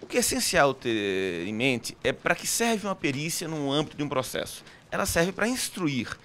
O que é essencial ter em mente é para que serve uma perícia no âmbito de um processo. Ela serve para instruir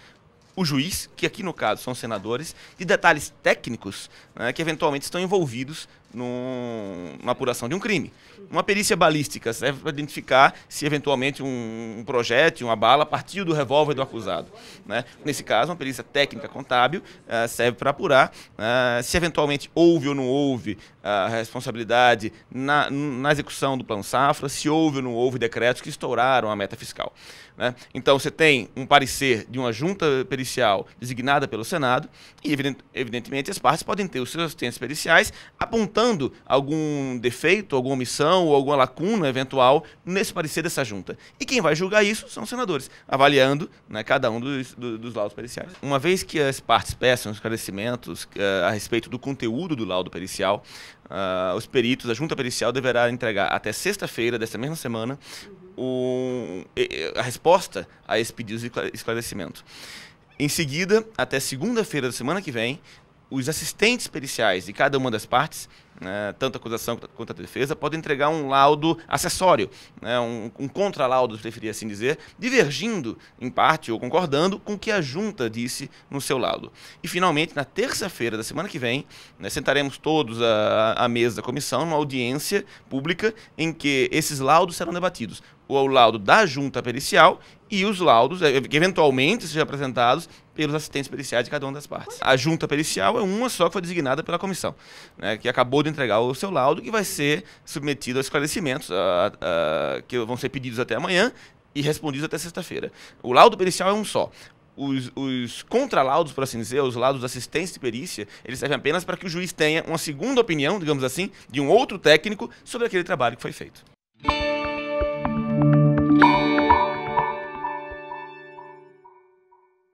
o juiz, que aqui no caso são senadores, de detalhes técnicos né, que eventualmente estão envolvidos numa apuração de um crime. Uma perícia balística serve para identificar se eventualmente um, um projétil, uma bala, partiu do revólver do acusado. Né? Nesse caso, uma perícia técnica contábil uh, serve para apurar uh, se eventualmente houve ou não houve a responsabilidade na, na execução do plano safra, se houve ou não houve decretos que estouraram a meta fiscal. Né? Então, você tem um parecer de uma junta pericial designada pelo Senado e, evidentemente, as partes podem ter os seus assistentes periciais apontando algum defeito, alguma omissão ou alguma lacuna eventual nesse parecer dessa junta. E quem vai julgar isso são os senadores, avaliando né, cada um dos, do, dos laudos periciais. Uma vez que as partes peçam esclarecimentos uh, a respeito do conteúdo do laudo pericial, uh, os peritos, a junta pericial deverá entregar até sexta-feira dessa mesma semana a resposta a esse pedido de esclarecimento. Em seguida, até segunda-feira da semana que vem, os assistentes periciais de cada uma das partes, né, tanto a acusação quanto a defesa, podem entregar um laudo acessório, né, um, um contralaudo, preferia assim dizer, divergindo em parte ou concordando com o que a junta disse no seu laudo. E finalmente, na terça-feira da semana que vem, né, sentaremos todos à, à mesa da comissão, numa audiência pública em que esses laudos serão debatidos o laudo da junta pericial e os laudos eh, que eventualmente sejam apresentados pelos assistentes periciais de cada uma das partes. A junta pericial é uma só que foi designada pela comissão, né, que acabou de entregar o seu laudo e vai ser submetido a esclarecimentos a, a, que vão ser pedidos até amanhã e respondidos até sexta-feira. O laudo pericial é um só. Os, os contralaudos, por assim dizer, os laudos de assistência de perícia, eles servem apenas para que o juiz tenha uma segunda opinião, digamos assim, de um outro técnico sobre aquele trabalho que foi feito.